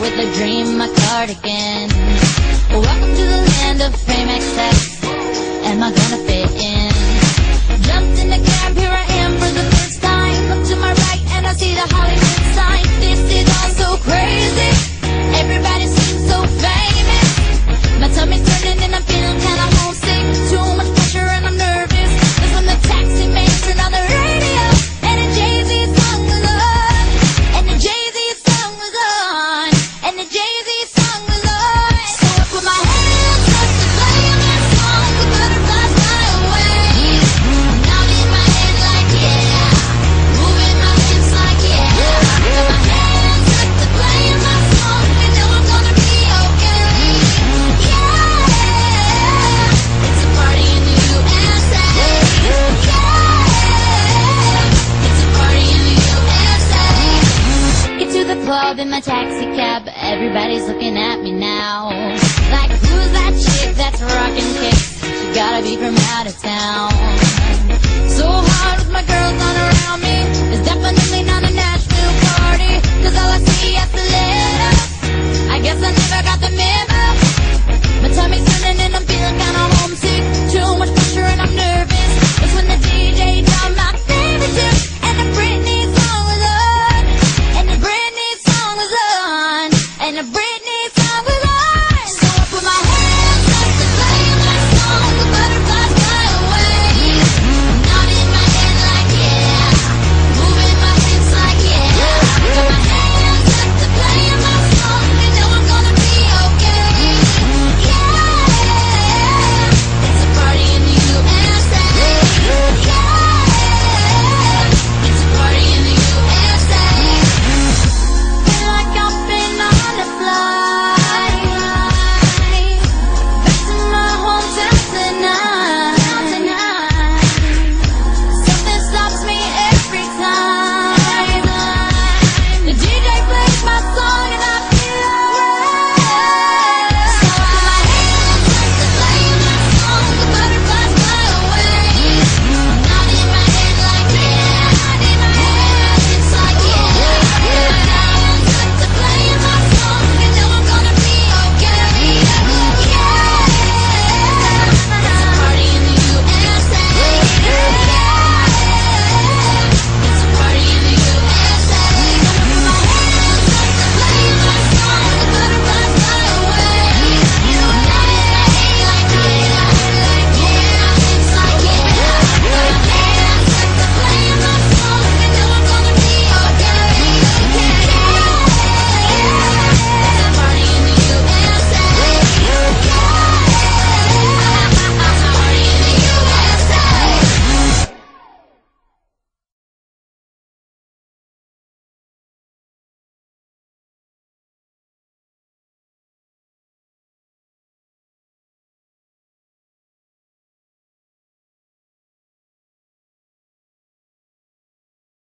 with a dream, my cardigan. Welcome to the land of fame excess. Am I gonna fit in? Club in my taxi cab. Everybody's looking at me now. Like, who's that chick that's rocking kicks? She gotta be from out of town. So hard with my girls on around me. It's definitely not a Nashville party. Cause all I see is the letters. I guess I never gonna brand